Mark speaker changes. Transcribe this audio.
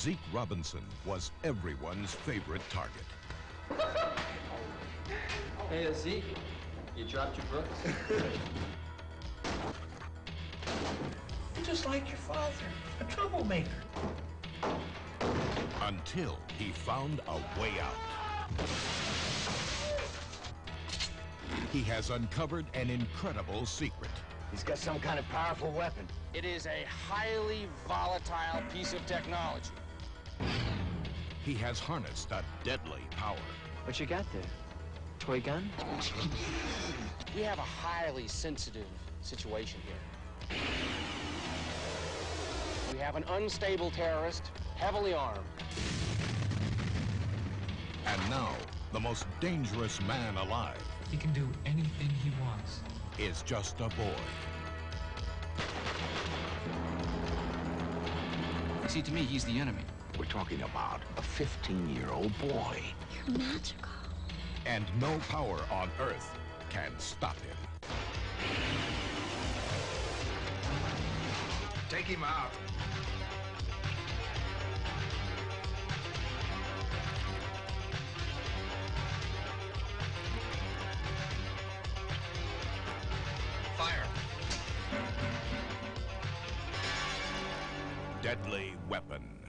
Speaker 1: Zeke Robinson was everyone's favorite target.
Speaker 2: Hey, Zeke, you dropped your books?
Speaker 3: Just like your father, a troublemaker.
Speaker 1: Until he found a way out. He has uncovered an incredible secret.
Speaker 4: He's got some kind of powerful weapon.
Speaker 5: It is a highly volatile piece of technology.
Speaker 1: He has harnessed a deadly power.
Speaker 2: What you got there? Toy gun?
Speaker 5: We have a highly sensitive situation here. We have an unstable terrorist, heavily armed.
Speaker 1: And now, the most dangerous man alive
Speaker 6: He can do anything he wants.
Speaker 1: is just a boy.
Speaker 6: See, to me, he's the enemy.
Speaker 4: We're talking about a 15-year-old boy.
Speaker 7: You're magical.
Speaker 1: And no power on Earth can stop him.
Speaker 4: Take him out.
Speaker 3: Fire.
Speaker 1: Deadly weapon.